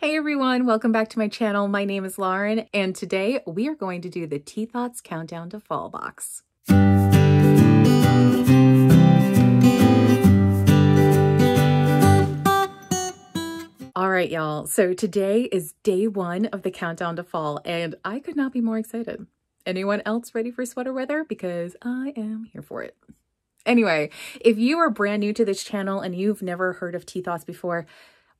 Hey everyone, welcome back to my channel. My name is Lauren, and today we are going to do the Tea Thoughts Countdown to Fall box. All right, y'all. So today is day one of the countdown to fall, and I could not be more excited. Anyone else ready for sweater weather? Because I am here for it. Anyway, if you are brand new to this channel and you've never heard of Tea Thoughts before,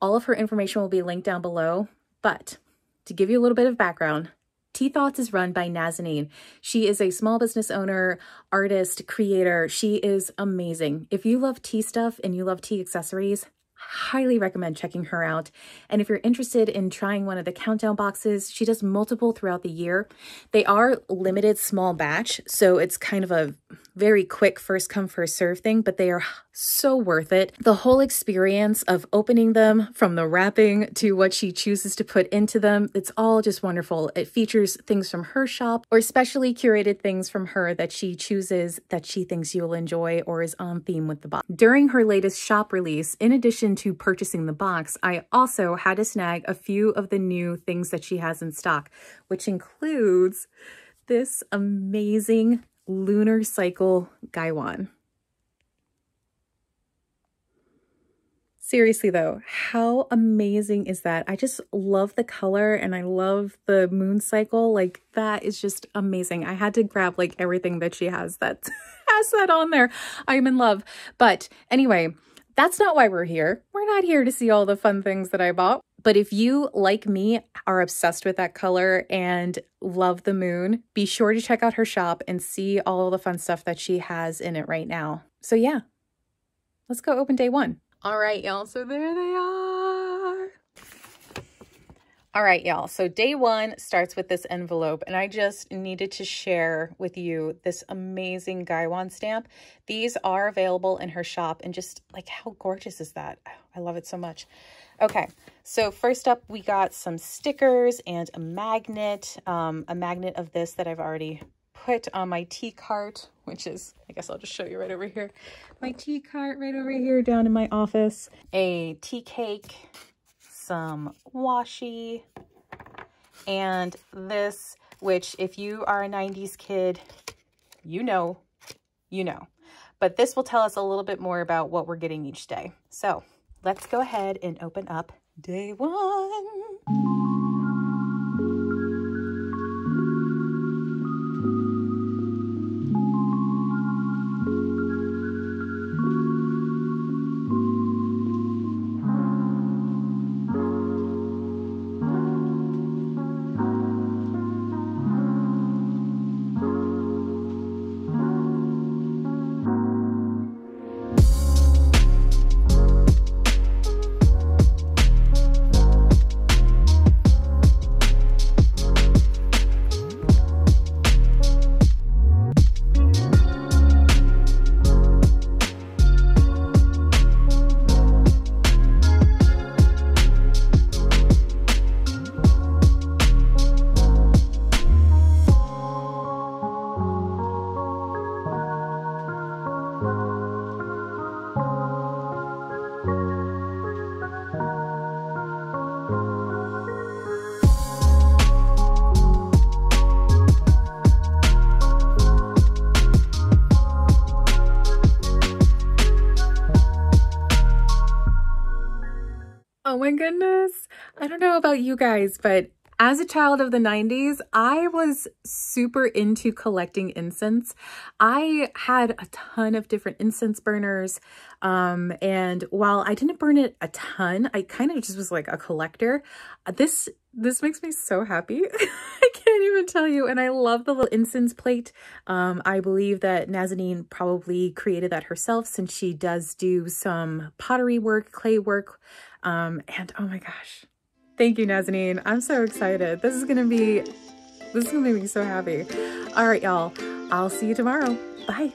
all of her information will be linked down below. But to give you a little bit of background, Tea Thoughts is run by Nazanin. She is a small business owner, artist, creator. She is amazing. If you love tea stuff and you love tea accessories, highly recommend checking her out. And if you're interested in trying one of the countdown boxes, she does multiple throughout the year. They are limited small batch, so it's kind of a very quick first come first serve thing, but they are so worth it. The whole experience of opening them from the wrapping to what she chooses to put into them, it's all just wonderful. It features things from her shop or specially curated things from her that she chooses that she thinks you'll enjoy or is on theme with the box. During her latest shop release, in addition to purchasing the box, I also had to snag a few of the new things that she has in stock, which includes this amazing lunar cycle Gaiwan. Seriously though, how amazing is that? I just love the color and I love the moon cycle. Like that is just amazing. I had to grab like everything that she has that has that on there. I'm in love. But anyway, that's not why we're here. We're not here to see all the fun things that I bought. But if you, like me, are obsessed with that color and love the moon, be sure to check out her shop and see all the fun stuff that she has in it right now. So yeah, let's go open day one. All right, y'all. So there they are. All right, y'all. So day one starts with this envelope, and I just needed to share with you this amazing Gaiwan stamp. These are available in her shop, and just like how gorgeous is that? I love it so much. Okay, so first up, we got some stickers and a magnet, um, a magnet of this that I've already put on my tea cart, which is, I guess I'll just show you right over here. My tea cart right over here down in my office. A tea cake, some washi, and this, which if you are a 90s kid, you know, you know. But this will tell us a little bit more about what we're getting each day. So let's go ahead and open up day one. Oh my goodness. I don't know about you guys, but as a child of the 90s, I was super into collecting incense. I had a ton of different incense burners. Um, and while I didn't burn it a ton, I kind of just was like a collector. This this makes me so happy. I can't even tell you. And I love the little incense plate. Um, I believe that Nazanin probably created that herself since she does do some pottery work, clay work, um, and oh my gosh, thank you, Nazanin. I'm so excited. This is gonna be, this is gonna make me so happy. All right, y'all, I'll see you tomorrow. Bye.